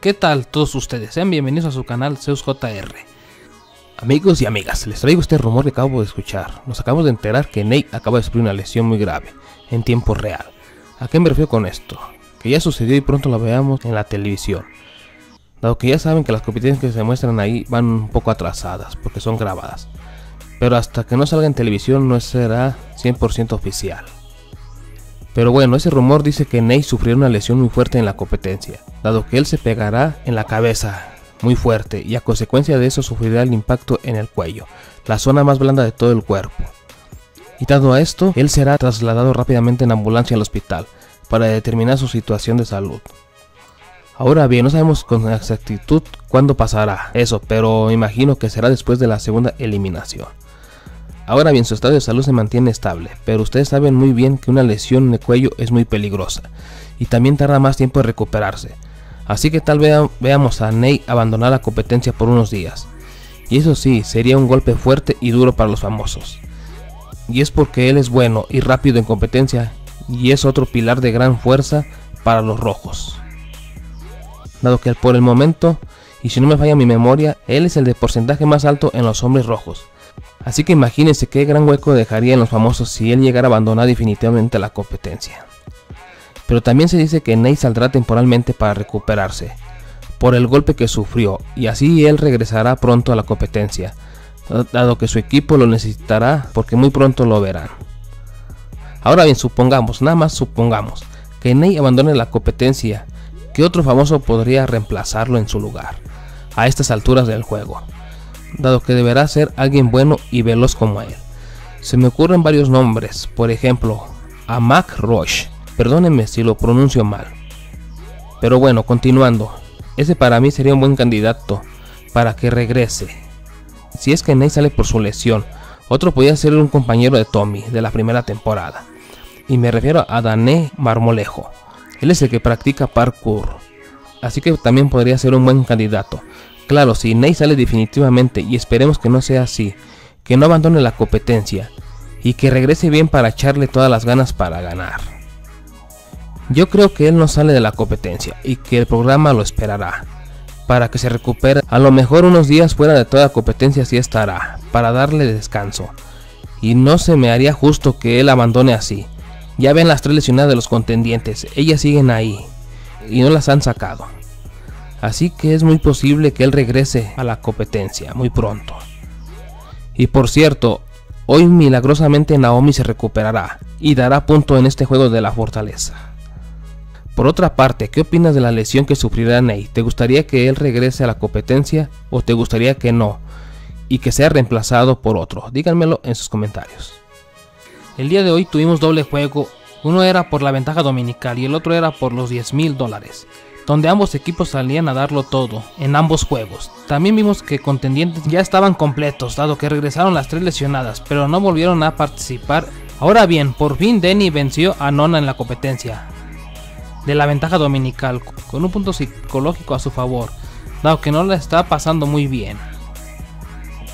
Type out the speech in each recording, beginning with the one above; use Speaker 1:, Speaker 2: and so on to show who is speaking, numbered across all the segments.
Speaker 1: ¿Qué tal todos ustedes? Sean bienvenidos a su canal ZeusJR. Amigos y amigas, les traigo este rumor que acabo de escuchar. Nos acabamos de enterar que Nate acaba de sufrir una lesión muy grave, en tiempo real. ¿A qué me refiero con esto? Que ya sucedió y pronto lo veamos en la televisión. Dado que ya saben que las competencias que se muestran ahí van un poco atrasadas, porque son grabadas. Pero hasta que no salga en televisión no será 100% oficial. Pero bueno, ese rumor dice que Ney sufrió una lesión muy fuerte en la competencia, dado que él se pegará en la cabeza muy fuerte y a consecuencia de eso sufrirá el impacto en el cuello, la zona más blanda de todo el cuerpo. Y dado a esto, él será trasladado rápidamente en ambulancia al hospital para determinar su situación de salud. Ahora bien, no sabemos con exactitud cuándo pasará eso, pero imagino que será después de la segunda eliminación. Ahora bien, su estado de salud se mantiene estable, pero ustedes saben muy bien que una lesión en el cuello es muy peligrosa y también tarda más tiempo en recuperarse. Así que tal vez veamos a Ney abandonar la competencia por unos días. Y eso sí, sería un golpe fuerte y duro para los famosos. Y es porque él es bueno y rápido en competencia y es otro pilar de gran fuerza para los rojos. Dado que por el momento, y si no me falla mi memoria, él es el de porcentaje más alto en los hombres rojos. Así que imagínense qué gran hueco dejaría en los famosos si él llegara a abandonar definitivamente la competencia. Pero también se dice que Ney saldrá temporalmente para recuperarse por el golpe que sufrió y así él regresará pronto a la competencia, dado que su equipo lo necesitará porque muy pronto lo verán. Ahora bien, supongamos, nada más supongamos, que Ney abandone la competencia, ¿qué otro famoso podría reemplazarlo en su lugar? A estas alturas del juego dado que deberá ser alguien bueno y veloz como él. Se me ocurren varios nombres, por ejemplo, a Mac Roche, perdónenme si lo pronuncio mal. Pero bueno, continuando, ese para mí sería un buen candidato para que regrese. Si es que Ney sale por su lesión, otro podría ser un compañero de Tommy de la primera temporada. Y me refiero a Dané Marmolejo. Él es el que practica parkour. Así que también podría ser un buen candidato. Claro, si Ney sale definitivamente y esperemos que no sea así, que no abandone la competencia y que regrese bien para echarle todas las ganas para ganar. Yo creo que él no sale de la competencia y que el programa lo esperará para que se recupere. A lo mejor unos días fuera de toda competencia sí estará, para darle descanso. Y no se me haría justo que él abandone así. Ya ven las tres lesionadas de los contendientes, ellas siguen ahí y no las han sacado. Así que es muy posible que él regrese a la competencia muy pronto. Y por cierto, hoy milagrosamente Naomi se recuperará y dará punto en este juego de la fortaleza. Por otra parte, ¿qué opinas de la lesión que sufrirá Ney? ¿Te gustaría que él regrese a la competencia o te gustaría que no y que sea reemplazado por otro? Díganmelo en sus comentarios. El día de hoy tuvimos doble juego, uno era por la ventaja dominical y el otro era por los 10 mil dólares donde ambos equipos salían a darlo todo en ambos juegos. También vimos que contendientes ya estaban completos, dado que regresaron las tres lesionadas, pero no volvieron a participar. Ahora bien, por fin Denny venció a Nona en la competencia de la ventaja dominical, con un punto psicológico a su favor, dado que no la está pasando muy bien.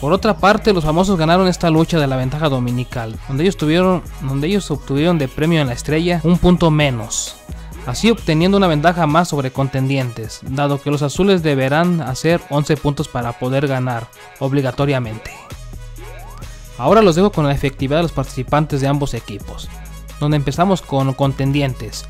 Speaker 1: Por otra parte, los famosos ganaron esta lucha de la ventaja dominical, donde ellos, tuvieron, donde ellos obtuvieron de premio en la estrella un punto menos así obteniendo una ventaja más sobre contendientes, dado que los azules deberán hacer 11 puntos para poder ganar, obligatoriamente. Ahora los dejo con la efectividad de los participantes de ambos equipos, donde empezamos con contendientes,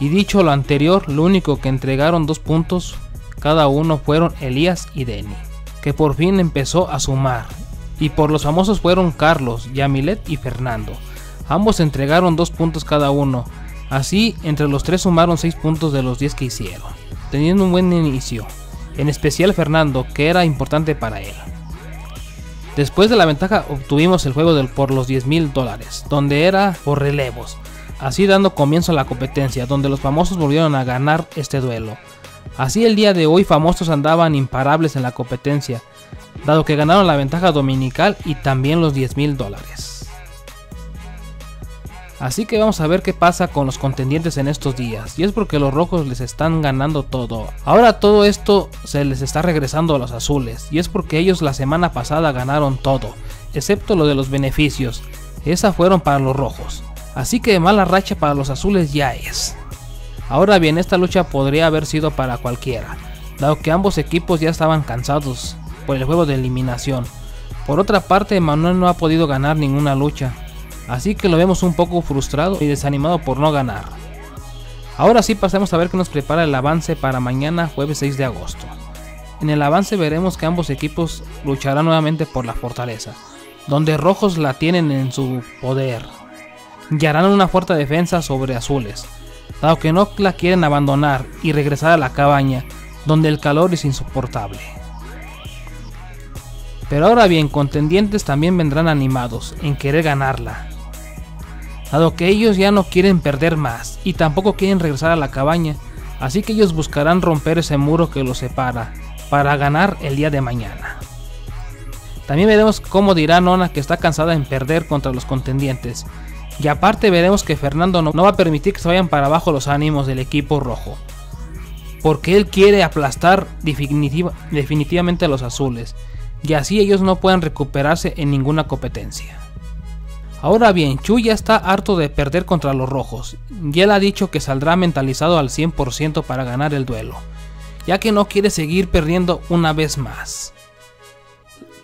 Speaker 1: y dicho lo anterior, lo único que entregaron dos puntos cada uno fueron Elías y Denny, que por fin empezó a sumar, y por los famosos fueron Carlos, Yamilet y Fernando. Ambos entregaron dos puntos cada uno, Así, entre los tres sumaron 6 puntos de los 10 que hicieron, teniendo un buen inicio, en especial Fernando, que era importante para él. Después de la ventaja obtuvimos el juego del por los 10 mil dólares, donde era por relevos, así dando comienzo a la competencia, donde los famosos volvieron a ganar este duelo. Así el día de hoy famosos andaban imparables en la competencia, dado que ganaron la ventaja dominical y también los 10 mil dólares. Así que vamos a ver qué pasa con los contendientes en estos días. Y es porque los rojos les están ganando todo. Ahora todo esto se les está regresando a los azules. Y es porque ellos la semana pasada ganaron todo. Excepto lo de los beneficios. Esas fueron para los rojos. Así que mala racha para los azules ya es. Ahora bien, esta lucha podría haber sido para cualquiera. dado que ambos equipos ya estaban cansados por el juego de eliminación. Por otra parte, Manuel no ha podido ganar ninguna lucha, así que lo vemos un poco frustrado y desanimado por no ganar. Ahora sí pasemos a ver qué nos prepara el avance para mañana jueves 6 de agosto. En el avance veremos que ambos equipos lucharán nuevamente por la fortaleza, donde rojos la tienen en su poder, y harán una fuerte defensa sobre azules, dado que no la quieren abandonar y regresar a la cabaña, donde el calor es insoportable. Pero ahora bien, contendientes también vendrán animados en querer ganarla, dado que ellos ya no quieren perder más y tampoco quieren regresar a la cabaña, así que ellos buscarán romper ese muro que los separa para ganar el día de mañana. También veremos cómo dirá Nona que está cansada en perder contra los contendientes. Y aparte veremos que Fernando no, va a permitir que se vayan para abajo los ánimos del equipo rojo. Porque él quiere aplastar definitivamente a los azules. Y así ellos no puedan recuperarse en ninguna competencia. Ahora bien, Chu ya está harto de perder contra los rojos. Y él ha dicho que saldrá mentalizado al 100% para ganar el duelo ya que no quiere seguir perdiendo una vez más.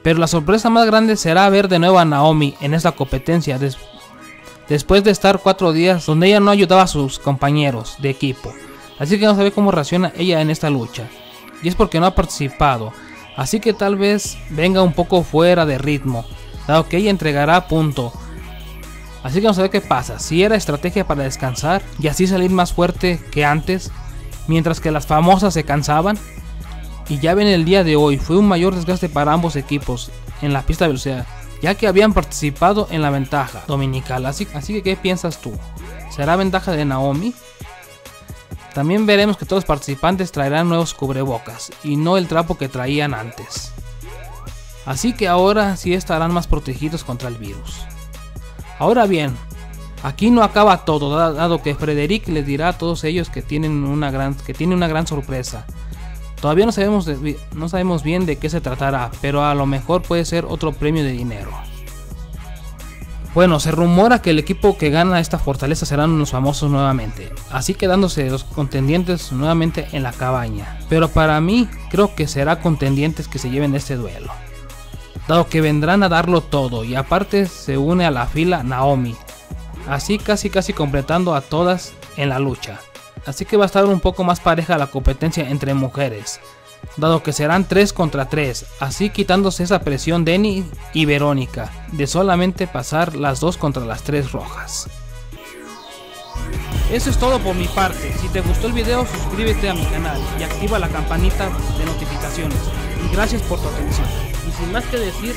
Speaker 1: Pero la sorpresa más grande será ver de nuevo a Naomi en esta competencia después de estar cuatro días donde ella no ayudaba a sus compañeros de equipo. Así que no sabe cómo reacciona ella en esta lucha. Y es porque no ha participado. Así que tal vez venga un poco fuera de ritmo, dado que ella entregará punto. Así que vamos a ver qué pasa. Si era estrategia para descansar y así salir más fuerte que antes, mientras que las famosas se cansaban. Y ya ven el día de hoy, fue un mayor desgaste para ambos equipos en la pista de velocidad, ya que habían participado en la ventaja dominical. Así, así que, ¿qué piensas tú? ¿Será ventaja de Naomi? También veremos que todos los participantes traerán nuevos cubrebocas y no el trapo que traían antes. Así que ahora sí estarán más protegidos contra el virus. Ahora bien, Aquí no acaba todo, dado que Frederick les dirá a todos ellos que tienen una gran, que tiene una gran sorpresa. Todavía no sabemos, bien de qué se tratará, pero a lo mejor puede ser otro premio de dinero. Bueno, se rumora que el equipo que gana esta fortaleza serán los famosos nuevamente, así quedándose los contendientes nuevamente en la cabaña. Pero para mí creo que será contendientes que se lleven este duelo, dado que vendrán a darlo todo y aparte se une a la fila Naomi, así casi casi completando a todas en la lucha. Así que va a estar un poco más pareja la competencia entre mujeres, dado que serán 3 contra 3, así quitándose esa presión Denny y Verónica, de solamente pasar las dos contra las tres rojas. Eso es todo por mi parte, si te gustó el video suscríbete a mi canal y activa la campanita de notificaciones. Y gracias por tu atención. Sin más que decir,